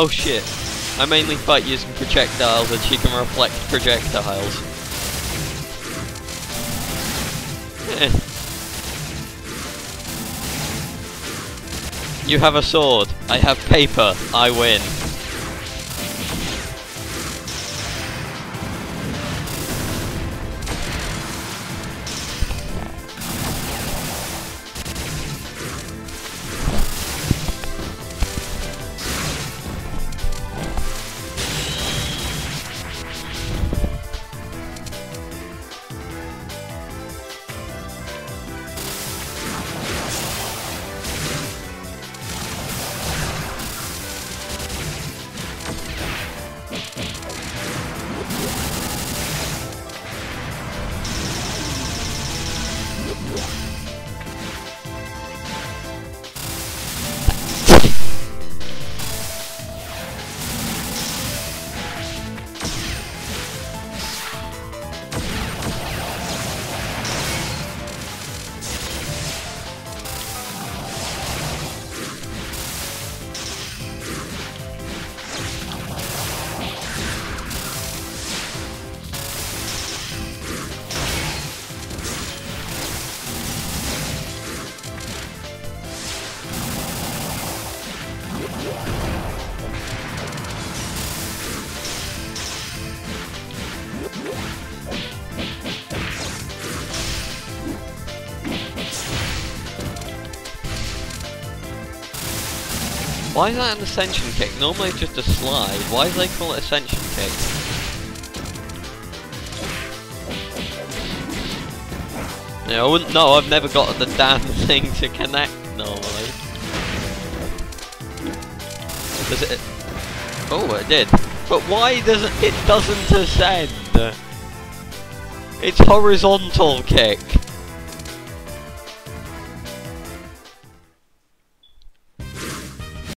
Oh shit. I mainly fight using projectiles and she can reflect projectiles. You have a sword. I have paper. I win. Why is that an ascension kick? Normally it's just a slide. Why do they call it ascension kick? Yeah, I wouldn't know. I've never got the damn thing to connect normally. Does it? Oh, it did. But why does it? It doesn't ascend. It's horizontal kick.